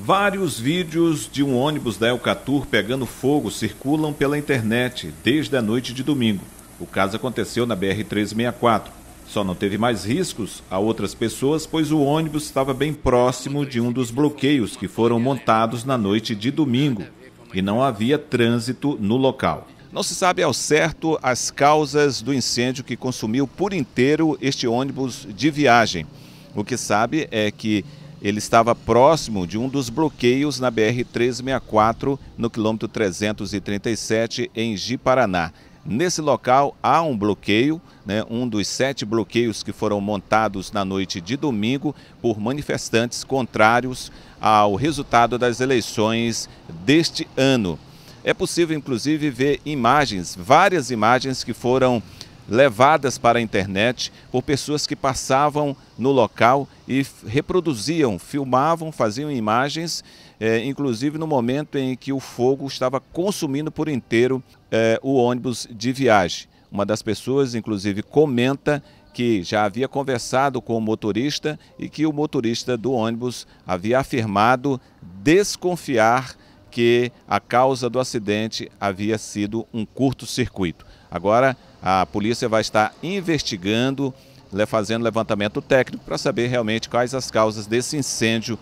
Vários vídeos de um ônibus da Elcatur pegando fogo circulam pela internet desde a noite de domingo. O caso aconteceu na BR-364. Só não teve mais riscos a outras pessoas, pois o ônibus estava bem próximo de um dos bloqueios que foram montados na noite de domingo e não havia trânsito no local. Não se sabe ao certo as causas do incêndio que consumiu por inteiro este ônibus de viagem. O que sabe é que ele estava próximo de um dos bloqueios na BR-364, no quilômetro 337, em Ji-Paraná. Nesse local há um bloqueio, né, um dos sete bloqueios que foram montados na noite de domingo por manifestantes contrários ao resultado das eleições deste ano. É possível, inclusive, ver imagens, várias imagens que foram levadas para a internet por pessoas que passavam no local e reproduziam, filmavam, faziam imagens, é, inclusive no momento em que o fogo estava consumindo por inteiro é, o ônibus de viagem. Uma das pessoas, inclusive, comenta que já havia conversado com o motorista e que o motorista do ônibus havia afirmado desconfiar que a causa do acidente havia sido um curto-circuito. Agora, a polícia vai estar investigando, fazendo levantamento técnico para saber realmente quais as causas desse incêndio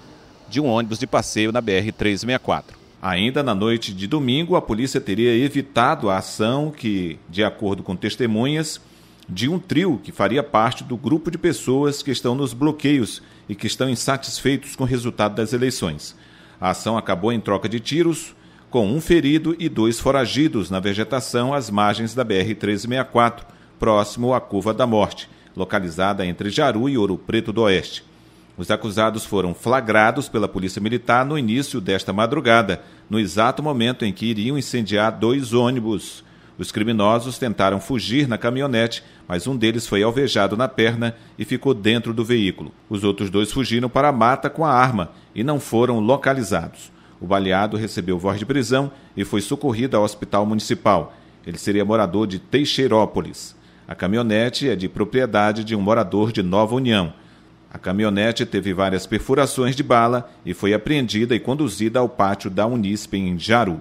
de um ônibus de passeio na BR-364. Ainda na noite de domingo, a polícia teria evitado a ação que, de acordo com testemunhas, de um trio que faria parte do grupo de pessoas que estão nos bloqueios e que estão insatisfeitos com o resultado das eleições. A ação acabou em troca de tiros, com um ferido e dois foragidos na vegetação às margens da BR-364, próximo à Curva da Morte, localizada entre Jaru e Ouro Preto do Oeste. Os acusados foram flagrados pela Polícia Militar no início desta madrugada, no exato momento em que iriam incendiar dois ônibus. Os criminosos tentaram fugir na caminhonete, mas um deles foi alvejado na perna e ficou dentro do veículo. Os outros dois fugiram para a mata com a arma e não foram localizados. O baleado recebeu voz de prisão e foi socorrido ao hospital municipal. Ele seria morador de Teixeirópolis. A caminhonete é de propriedade de um morador de Nova União. A caminhonete teve várias perfurações de bala e foi apreendida e conduzida ao pátio da Unisp em Jaru.